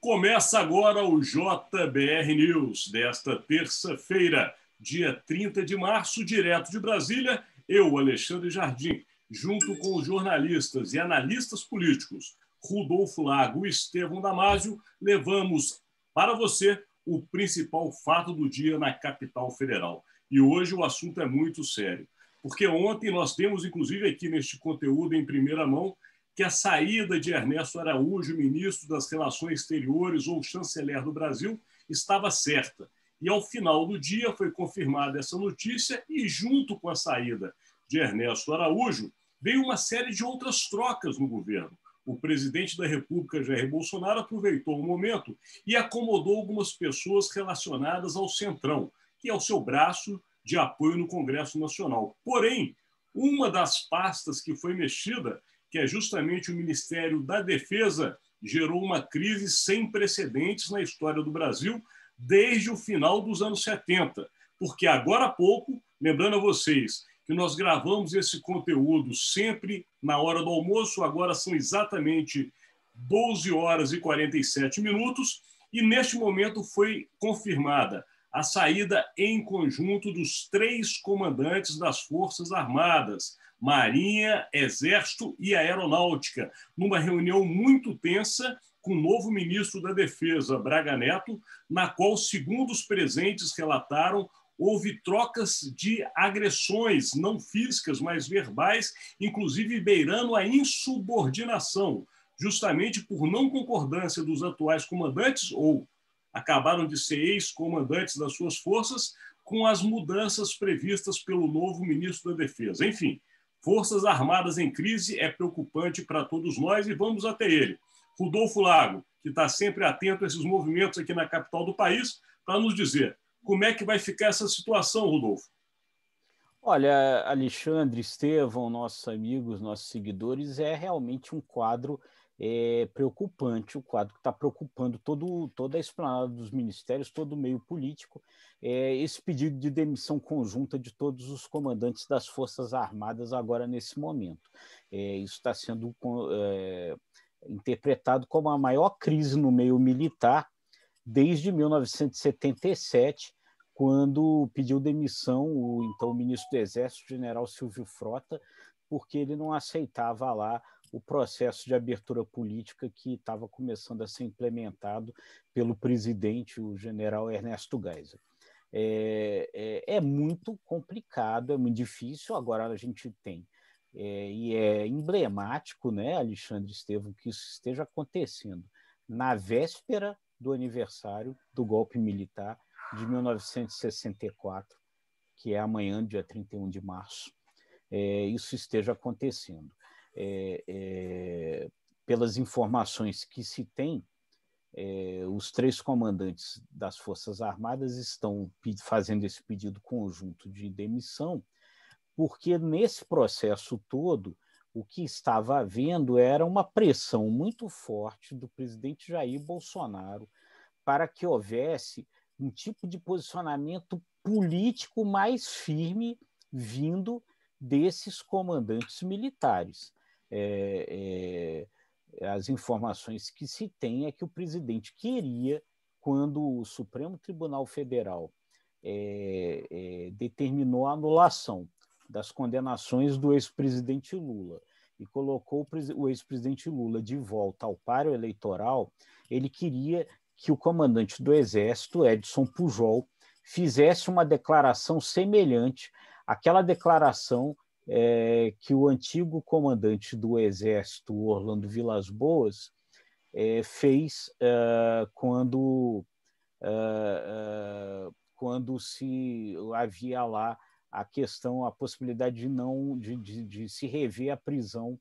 Começa agora o JBR News desta terça-feira, dia 30 de março, direto de Brasília. Eu, Alexandre Jardim, junto com os jornalistas e analistas políticos Rudolfo Lago e Estevão Damásio, levamos para você o principal fato do dia na capital federal. E hoje o assunto é muito sério, porque ontem nós temos, inclusive aqui neste conteúdo em primeira mão, que a saída de Ernesto Araújo, ministro das Relações Exteriores ou chanceler do Brasil, estava certa. E ao final do dia foi confirmada essa notícia e junto com a saída de Ernesto Araújo, veio uma série de outras trocas no governo. O presidente da República, Jair Bolsonaro, aproveitou o momento e acomodou algumas pessoas relacionadas ao Centrão, que é o seu braço de apoio no Congresso Nacional. Porém, uma das pastas que foi mexida que é justamente o Ministério da Defesa, gerou uma crise sem precedentes na história do Brasil desde o final dos anos 70. Porque agora há pouco, lembrando a vocês que nós gravamos esse conteúdo sempre na hora do almoço, agora são exatamente 12 horas e 47 minutos, e neste momento foi confirmada a saída em conjunto dos três comandantes das Forças Armadas, Marinha, Exército e Aeronáutica, numa reunião muito tensa com o novo ministro da Defesa, Braga Neto, na qual, segundo os presentes relataram, houve trocas de agressões, não físicas, mas verbais, inclusive beirando a insubordinação, justamente por não concordância dos atuais comandantes, ou acabaram de ser ex-comandantes das suas forças, com as mudanças previstas pelo novo ministro da Defesa. Enfim, Forças Armadas em crise é preocupante para todos nós e vamos até ele. Rudolfo Lago, que está sempre atento a esses movimentos aqui na capital do país, para nos dizer como é que vai ficar essa situação, Rudolfo. Olha, Alexandre, Estevão, nossos amigos, nossos seguidores, é realmente um quadro é, preocupante, o quadro que está preocupando todo, toda a esplanada dos ministérios, todo o meio político, é, esse pedido de demissão conjunta de todos os comandantes das Forças Armadas agora nesse momento. É, isso está sendo é, interpretado como a maior crise no meio militar desde 1977, quando pediu demissão o então ministro do Exército, general Silvio Frota, porque ele não aceitava lá o processo de abertura política que estava começando a ser implementado pelo presidente, o general Ernesto Geisel. É, é, é, muito complicado, é muito difícil. Agora a gente tem, é, e é emblemático, né, Alexandre Estevam, que isso esteja acontecendo na véspera do aniversário do golpe militar de 1964, que é amanhã, dia 31 de março, é, isso esteja acontecendo é, é, pelas informações que se tem, é, os três comandantes das Forças Armadas estão fazendo esse pedido conjunto de demissão, porque nesse processo todo, o que estava havendo era uma pressão muito forte do presidente Jair Bolsonaro para que houvesse um tipo de posicionamento político mais firme vindo desses comandantes militares é, é, as informações que se tem é que o presidente queria, quando o Supremo Tribunal Federal é, é determinou a anulação das condenações do ex-presidente Lula e colocou o ex-presidente Lula de volta ao páreo eleitoral, ele queria que o comandante do Exército, Edson Pujol, fizesse uma declaração semelhante àquela declaração é, que o antigo comandante do Exército, Orlando Vilas Boas, é, fez é, quando, é, é, quando se havia lá a questão, a possibilidade de não de, de, de se rever a prisão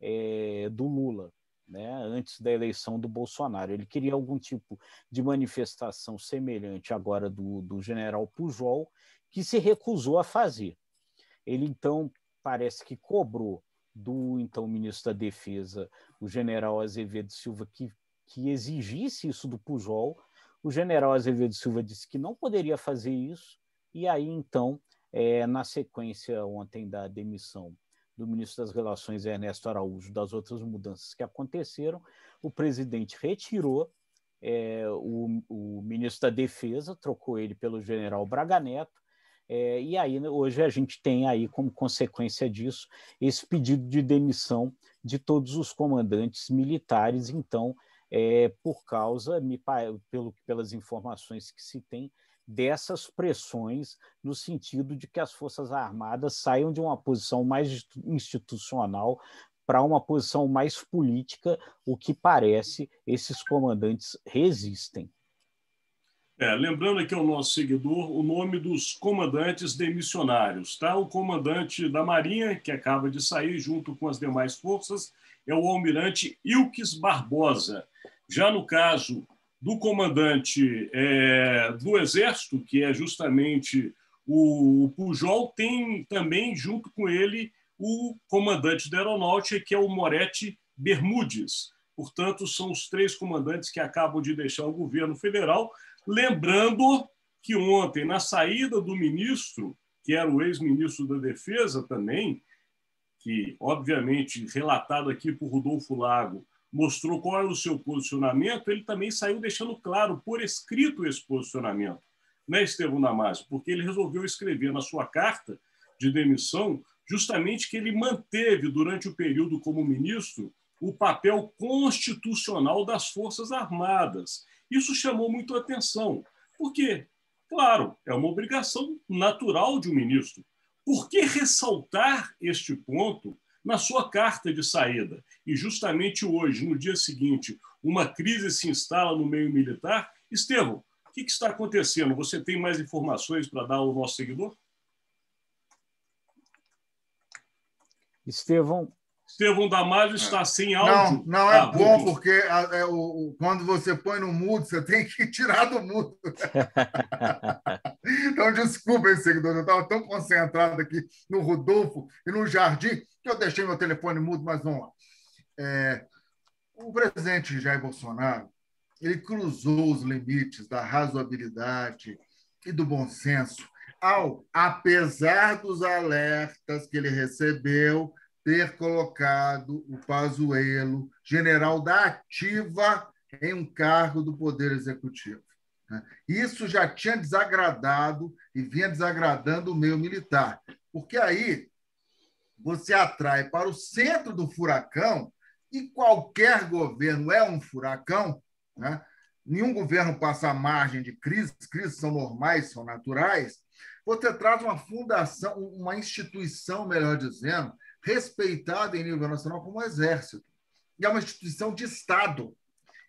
é, do Lula. Né, antes da eleição do Bolsonaro. Ele queria algum tipo de manifestação semelhante agora do, do general Pujol, que se recusou a fazer. Ele então parece que cobrou do então ministro da Defesa, o general Azevedo Silva, que, que exigisse isso do Pujol. O general Azevedo Silva disse que não poderia fazer isso, e aí então, é, na sequência ontem da demissão do ministro das Relações Ernesto Araújo, das outras mudanças que aconteceram, o presidente retirou é, o, o, ministro da Defesa trocou ele pelo general Braga Neto, é, e aí né, hoje a gente tem aí como consequência disso esse pedido de demissão de todos os comandantes militares. Então, é, por causa, me, pelo, pelas informações que se tem, dessas pressões no sentido de que as Forças Armadas saiam de uma posição mais institucional para uma posição mais política, o que parece esses comandantes resistem. É, lembrando aqui ao nosso seguidor o nome dos comandantes demissionários. Tá? O comandante da Marinha, que acaba de sair junto com as demais forças, é o almirante Ilques Barbosa. Já no caso do comandante é, do Exército, que é justamente o Pujol, tem também junto com ele o comandante da Aeronáutica, que é o Moretti Bermudes. Portanto, são os três comandantes que acabam de deixar o governo federal. Lembrando que ontem, na saída do ministro, que era o ex-ministro da Defesa também, que, obviamente, relatado aqui por Rodolfo Lago, mostrou qual era o seu posicionamento, ele também saiu deixando claro, por escrito, esse posicionamento, né, Estevão Damasio? Porque ele resolveu escrever na sua carta de demissão justamente que ele manteve, durante o período como ministro, o papel constitucional das Forças Armadas. Isso chamou muito a atenção. Por quê? Claro, é uma obrigação natural de um ministro. Por que ressaltar este ponto na sua carta de saída? E justamente hoje, no dia seguinte, uma crise se instala no meio militar. Estevão, o que está acontecendo? Você tem mais informações para dar ao nosso seguidor? Estevão. Estevão Damasio está sem áudio. Não, não é ah, bom, porque é, o, quando você põe no mudo, você tem que tirar do mudo. então, desculpem, seguidores, eu estava tão concentrado aqui no Rodolfo e no Jardim que eu deixei meu telefone mudo, mas vamos lá. É, o presidente Jair Bolsonaro ele cruzou os limites da razoabilidade e do bom senso ao, apesar dos alertas que ele recebeu, ter colocado o Pazuello, general da ativa, em um cargo do Poder Executivo. Né? Isso já tinha desagradado e vinha desagradando o meio militar, porque aí você atrai para o centro do furacão, e qualquer governo é um furacão, né? nenhum governo passa margem de crises, crises são normais, são naturais, você traz uma fundação, uma instituição, melhor dizendo, respeitada em nível nacional como o Exército. E é uma instituição de Estado.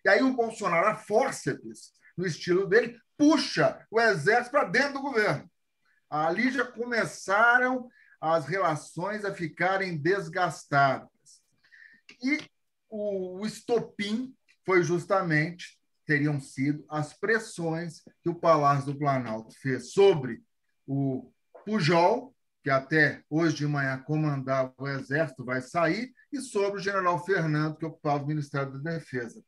E aí o Bolsonaro, a fórceps, no estilo dele, puxa o Exército para dentro do governo. Ali já começaram as relações a ficarem desgastadas. E o, estopim foi justamente, teriam sido as pressões que o Palácio do Planalto fez sobre o Pujol, que até hoje de manhã comandava o Exército, vai sair, e sobre o general Fernando, que ocupava o Ministério da Defesa.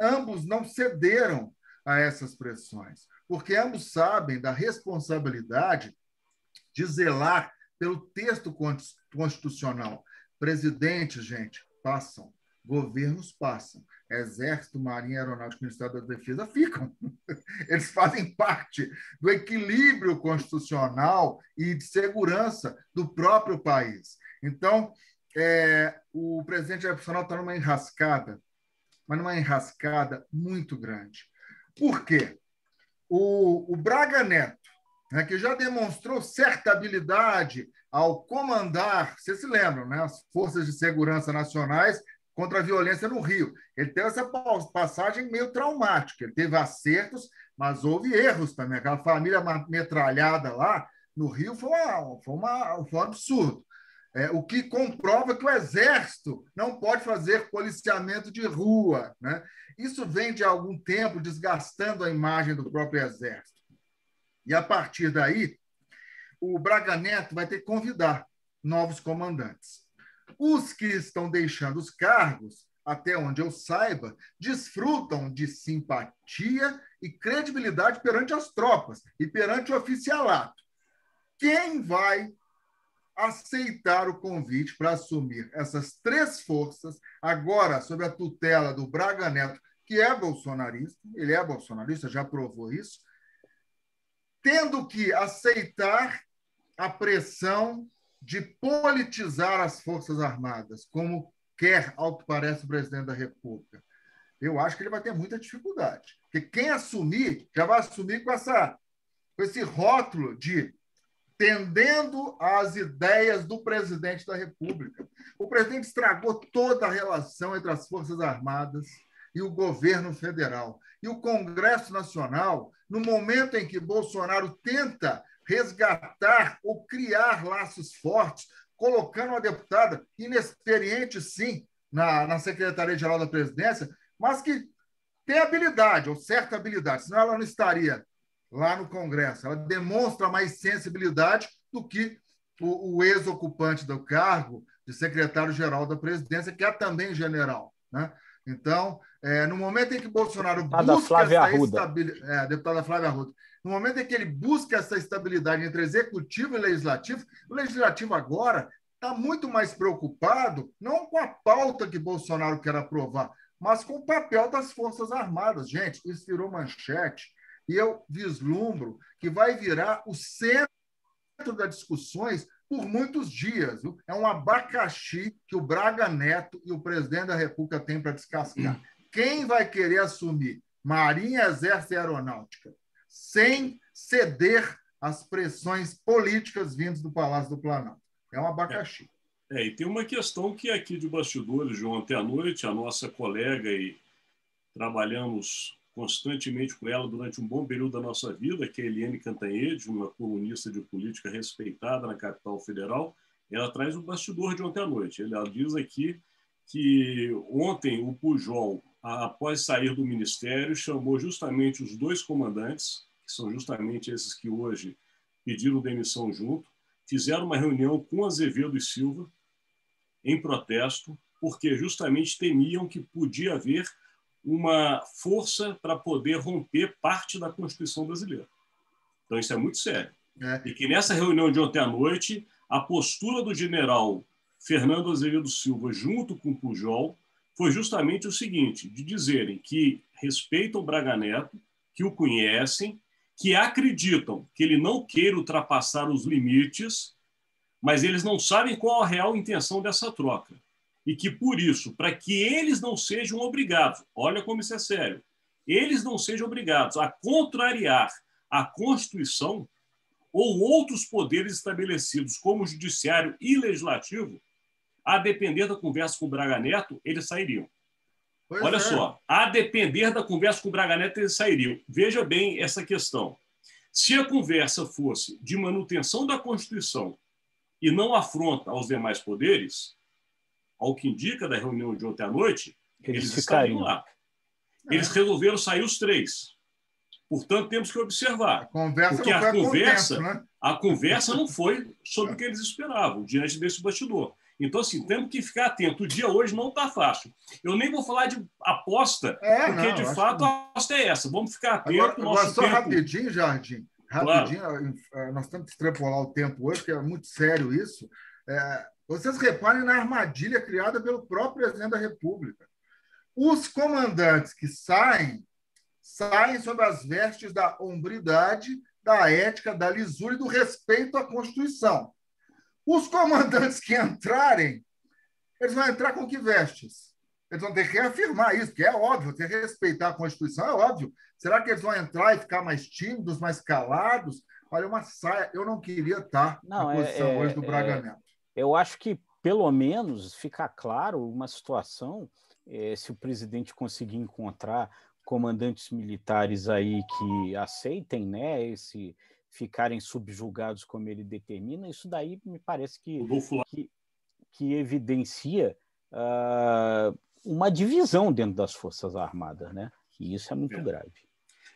Ambos não cederam a essas pressões, porque ambos sabem da responsabilidade de zelar pelo texto constitucional. Presidentes, gente, passam, governos passam. Exército, Marinha, Aeronáutica e Ministério da Defesa ficam. Eles fazem parte do equilíbrio constitucional e de segurança do próprio país. Então, é, o presidente Jair está numa enrascada, mas numa enrascada muito grande. Por quê? O, o Braga Neto, né, que já demonstrou certa habilidade ao comandar, vocês se lembram, né, as forças de segurança nacionais contra a violência no Rio. Ele teve essa passagem meio traumática. Ele teve acertos, mas houve erros também. Aquela família metralhada lá no Rio foi, uma, foi, uma, foi um absurdo. É, o que comprova que o Exército não pode fazer policiamento de rua. Né? Isso vem de algum tempo desgastando a imagem do próprio Exército. E a partir daí, o Braga Neto vai ter que convidar novos comandantes. Os que estão deixando os cargos, até onde eu saiba, desfrutam de simpatia e credibilidade perante as tropas e perante o oficialato. Quem vai aceitar o convite para assumir essas três forças, agora sob a tutela do Braga Neto, que é bolsonarista, ele é bolsonarista, já provou isso, tendo que aceitar a pressão de politizar as Forças Armadas, como quer, ao que parece, o presidente da República. Eu acho que ele vai ter muita dificuldade. Porque quem assumir, já vai assumir com, essa, com esse rótulo de tendendo às ideias do presidente da República. O presidente estragou toda a relação entre as Forças Armadas e o governo federal. E o Congresso Nacional, no momento em que Bolsonaro tenta resgatar ou criar laços fortes, colocando uma deputada inexperiente, sim, na, na Secretaria-Geral da Presidência, mas que tem habilidade, ou certa habilidade, senão ela não estaria lá no Congresso. Ela demonstra mais sensibilidade do que o, o ex-ocupante do cargo de secretário-geral da presidência, que é também general. Né? Então, é, no momento em que Bolsonaro deputada busca Flávia essa estabilidade, é, deputada Flávia Arruda, no momento em que ele busca essa estabilidade entre executivo e legislativo, o legislativo agora está muito mais preocupado não com a pauta que Bolsonaro quer aprovar, mas com o papel das Forças Armadas. Gente, isso virou manchete e eu vislumbro que vai virar o centro das discussões por muitos dias. Viu? É um abacaxi que o Braga Neto e o presidente da República têm para descascar. Quem vai querer assumir Marinha, Exército e Aeronáutica sem ceder às pressões políticas vindas do Palácio do Planalto? É um abacaxi. É, é, e tem uma questão que aqui de bastidores, João, ontem à noite, a nossa colega e trabalhamos constantemente com ela durante um bom período da nossa vida, que é Eliane Cantanhede, uma colunista de política respeitada na capital federal. Ela traz o bastidor de ontem à noite. Ela diz aqui que ontem o Pujol, após sair do ministério, chamou justamente os dois comandantes, que são justamente esses que hoje pediram demissão junto, fizeram uma reunião com Azevedo e Silva em protesto, porque justamente temiam que podia haver uma força para poder romper parte da Constituição brasileira. Então, isso é muito sério. É. E que nessa reunião de ontem à noite, a postura do general Fernando Azevedo Silva, junto com o Pujol, foi justamente o seguinte: de dizerem que respeitam o Braga Neto, que o conhecem, que acreditam que ele não queira ultrapassar os limites, mas eles não sabem qual a real intenção dessa troca e que, por isso, para que eles não sejam obrigados, olha como isso é sério, eles não sejam obrigados a contrariar a Constituição ou outros poderes estabelecidos, como o Judiciário e Legislativo, a depender da conversa com o Braga Neto, eles sairiam. Pois olha é. só, a depender da conversa com o Braga Neto, eles sairiam. Veja bem essa questão. Se a conversa fosse de manutenção da Constituição e não afronta aos demais poderes, ao que indica da reunião de ontem à noite, eles, eles estariam lá. Eles é. resolveram sair os três. Portanto, temos que observar. A conversa porque a conversa, né? a conversa não foi sobre o que eles esperavam diante desse bastidor. Então, assim, temos que ficar atento. O dia hoje não está fácil. Eu nem vou falar de aposta, é, porque não, de fato que... a aposta é essa. Vamos ficar atentos. Agora, agora só tempo... rapidinho, Jardim. Rapidinho, claro. Eh, nós temos que extrapolar o tempo hoje, porque é muito sério isso. É, vocês reparem na armadilha criada pelo próprio presidente da República. Os comandantes que saem, saem sob as vestes da hombridade, da ética, da lisura e do respeito à Constituição. Os comandantes que entrarem, eles vão entrar com que vestes? Eles vão ter que reafirmar isso, que é óbvio, ter que respeitar a Constituição é óbvio. Será que eles vão entrar e ficar mais tímidos, mais calados? Olha, uma saia. Eu não queria estar não, na é, posição é, hoje do Braga é, Neto eu acho que, pelo menos, fica claro uma situação, é, se o presidente conseguir encontrar comandantes militares aí que aceitem né, esse ficarem subjugados como ele determina, isso daí me parece que, que, que, evidencia uh, uma divisão dentro das Forças Armadas, né? E isso é muito é. grave.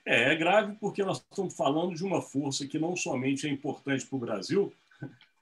É, é grave porque nós estamos falando de uma força que não somente é importante para o Brasil,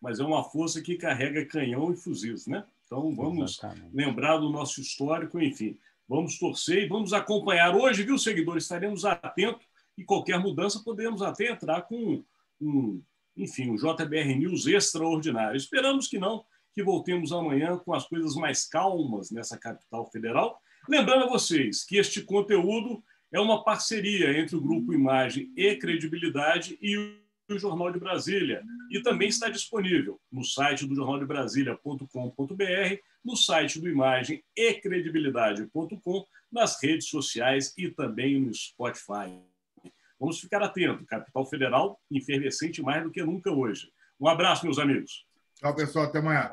mas é uma força que carrega canhão e fuzis, né? Então vamos Exatamente. lembrar do nosso histórico, enfim, vamos torcer e vamos acompanhar hoje, viu, seguidores? Estaremos atentos e qualquer mudança podemos até entrar com um, enfim, um JBR News extraordinário. Esperamos que não, que voltemos amanhã com as coisas mais calmas nessa capital federal, Lembrando a vocês que este conteúdo é uma parceria entre o Grupo Imagem e Credibilidade e o Jornal de Brasília. E também está disponível no site do jornaldebrasilia.com.br, no site do Imagem e Credibilidade.com, nas redes sociais e também no Spotify. Vamos ficar atentos. Capital Federal efervescente mais do que nunca hoje. Um abraço, meus amigos. Tchau, pessoal. Até amanhã.